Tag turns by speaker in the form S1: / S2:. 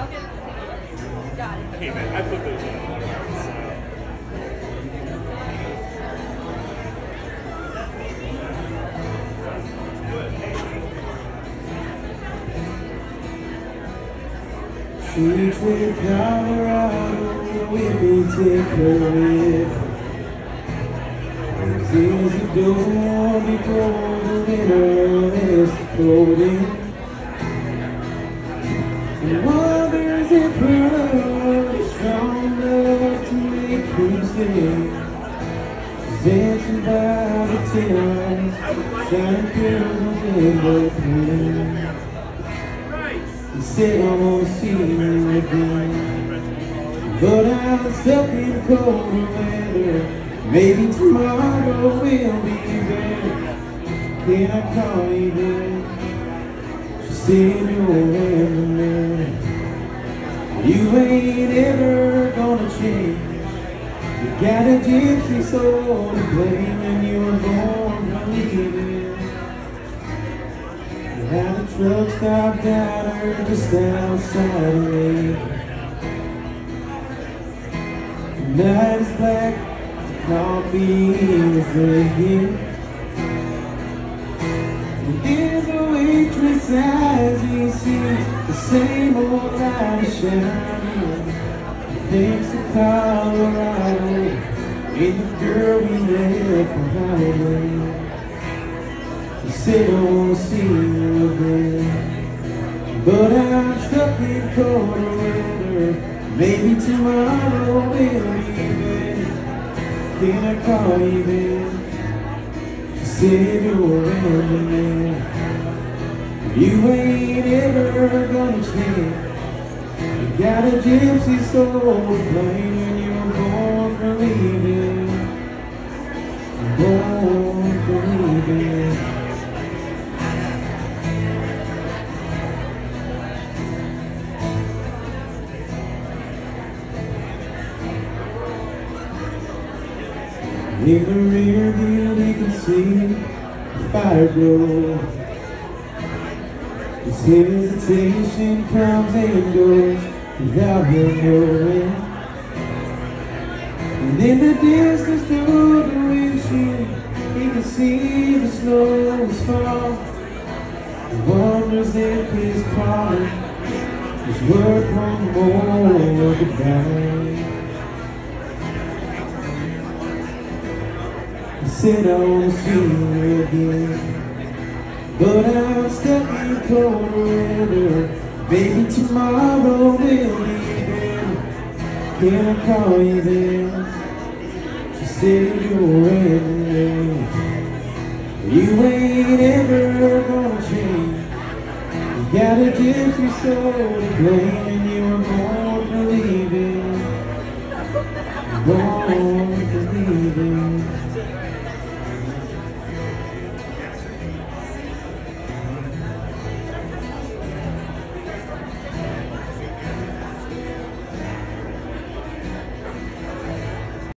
S1: Hey man, I put those
S2: with me take her with. Sees the door before the winter is floating. Stay. She's dancing by the Thames, shining pills in the pain. You said I won't see you again But I'm stuck in cold weather Maybe tomorrow will be better Can I call you back? She said you're everywhere You ain't ever gonna change You got a gypsy soul to claim And you were born leave it had a truck stop down just outside of me. The night is black, the coffee is drinking. And there's a waitress as you see the same old light shining. Thanks to Colorado, and the girl we left behind. You said I won't see you again. But I'm stuck in cold weather. Maybe tomorrow we'll be better Can I call you then? To save your enemy You ain't ever gonna change. You got a gypsy soul playing when you're born for leaving For leaving In the rear view we can see the fire glow. His hesitation comes and goes. Without him knowing And in the distance through the windshield He can see the snow is fall He wonders if his car is worth one more goodbye said I won't see you again. But I'm in cold weather. Maybe tomorrow will be better. Can I call you then? Said you're ready You ain't ever gonna change. You got a gypsy soul to blame And you were born for leaving Born